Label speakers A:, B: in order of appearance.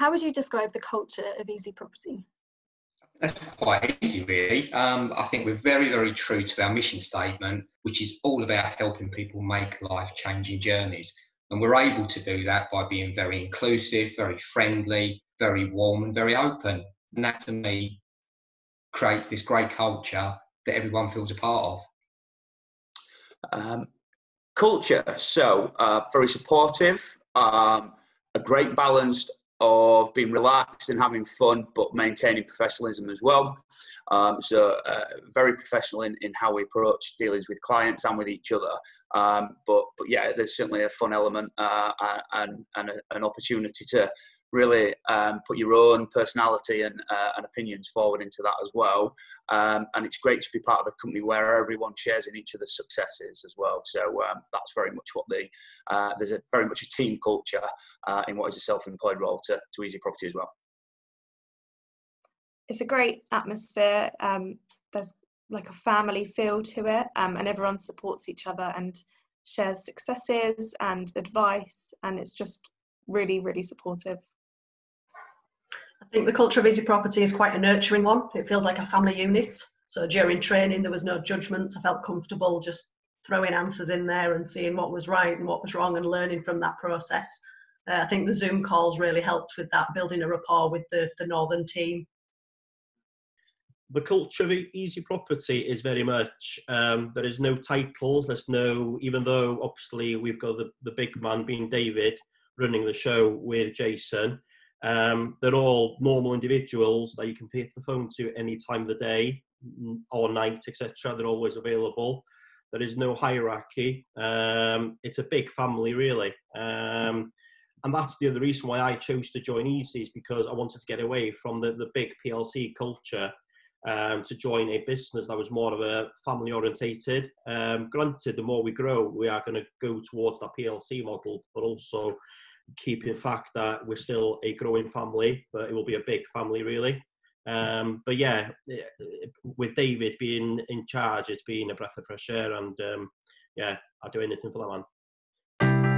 A: How would you describe the culture of easyProperty?
B: That's quite easy, really. Um, I think we're very, very true to our mission statement, which is all about helping people make life changing journeys. And we're able to do that by being very inclusive, very friendly, very warm, and very open. And that to me creates this great culture that everyone feels a part of.
C: Um, culture, so uh, very supportive, um, a great balance of being relaxed and having fun, but maintaining professionalism as well. Um, so, uh, very professional in, in how we approach dealings with clients and with each other. Um, but, but yeah, there's certainly a fun element uh, and, and a, an opportunity to really um, put your own personality and, uh, and, opinions forward into that as well. Um, and it's great to be part of a company where everyone shares in each other's successes as well. So um, that's very much what the uh, there's a very much a team culture uh, in what is a self-employed role to, to easyProperty as well.
D: It's a great atmosphere. Um, there's like a family feel to it, um, and everyone supports each other and shares successes and advice, and it's just really, really supportive.
E: Think the culture of Easy Property is quite a nurturing one. It feels like a family unit. So during training, there was no judgments. I felt comfortable just throwing answers in there and seeing what was right and what was wrong and learning from that process. Uh, I think the Zoom calls really helped with that, building a rapport with the, the Northern team.
F: The culture of easyProperty is very much, um, there is no titles, there's no, even though obviously we've got the, the big man being David running the show with Jason, um, they're all normal individuals that you can pick the phone to any time of the day or night, etc. They're always available. There is no hierarchy. Um, it's a big family, really. Um, and that's the other reason why I chose to join Easy is because I wanted to get away from the, the big PLC culture um, to join a business that was more of a family orientated. Um, granted, the more we grow, we are going to go towards that PLC model, but also keep in fact that we're still a growing family, but it will be a big family really. Um, but yeah, eh, with David being in charge, it's been a breath of fresh air, and um, yeah, I'd do anything for that man.